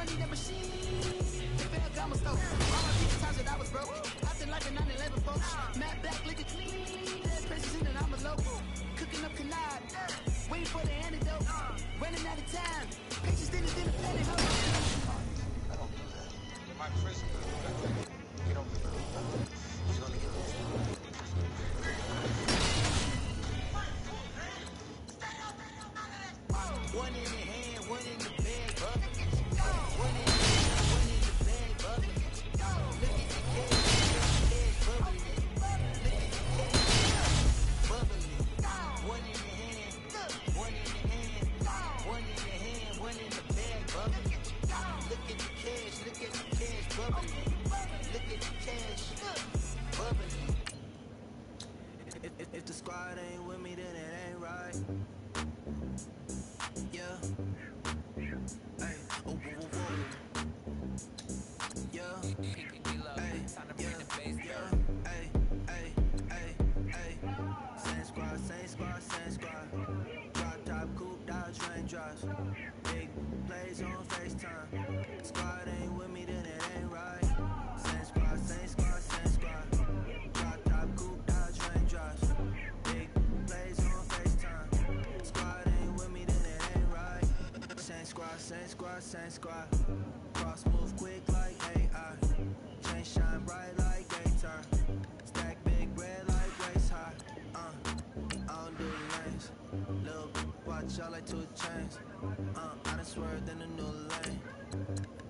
money, that machine. Stove. All my people times that I was broke. I like a 9-11 folks. Black, looking clean. Dead in and I'm a local. Cooking up collide. Waiting for the antidote. Running out of time. Than a. I don't do that. In my prison, you don't a He's gonna us. One in If, the squad ain't with me, then it ain't right. Yeah. Hey. Oh, whoa, whoa. Yeah. Hey. Yeah. Hey. Hey. Hey. Hey. Same squad, same squad, same squad. Drop top, coupe, Dodge raindrops. Big plays on FaceTime. Squad ain't same squad. Cross move quick like AI. Chain shine bright like Gator. Stack big bread like waist high. Uh, I don't do lanes. Little watch out like two chains. Uh, I done swerved in a new lane.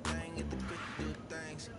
Bang at the quick do things.